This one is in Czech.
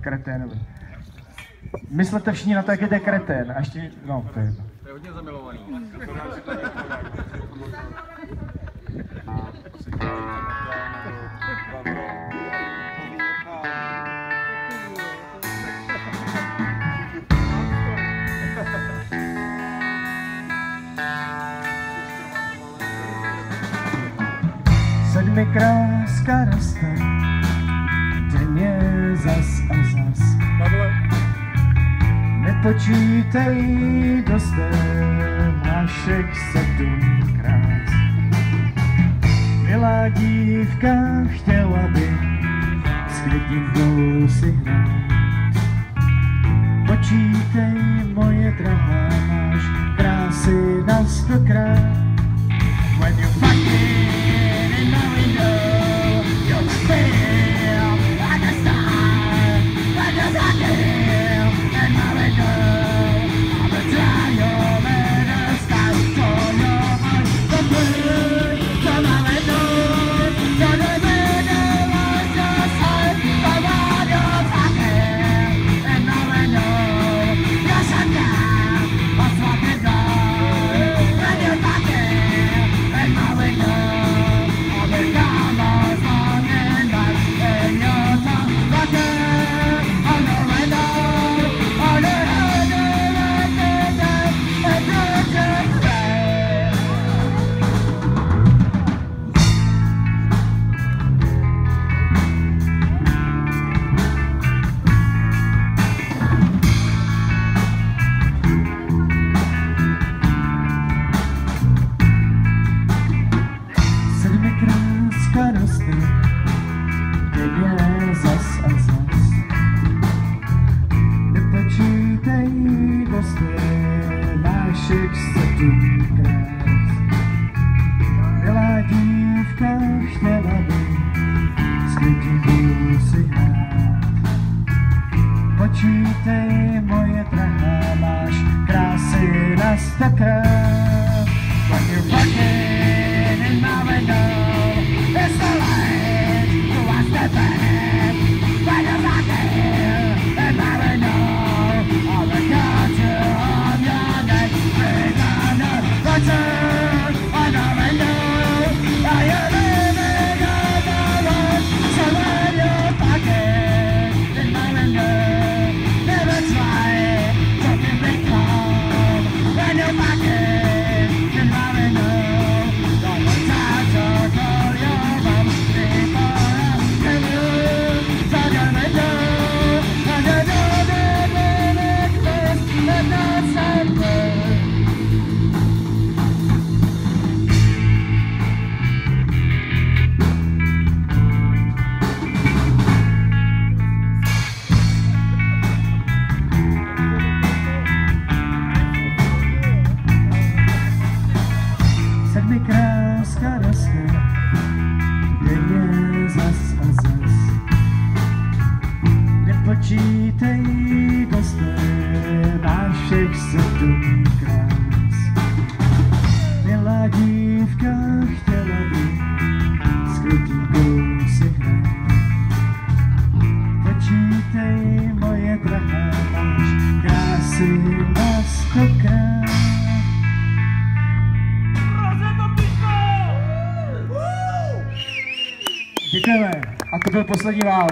kreténovi. Myslete všichni na to, jak je ten kretén. A ještě, no, to je jedno. To je hodně zamilovaný. Sedmi kráska skaraste počítej do stém našich sedmkrát. Milá dívka, chtěla by s květinkou si hrát. Počítej, moje drahá, máš krásy na stokrát. When you fucking ty moje drahá máš krásy na statek. sedmi kráska roste, denně zas a zas. Nepočítej dost, máš všech sedm krás. Milá dívka, Děkujeme. A to byl poslední vál.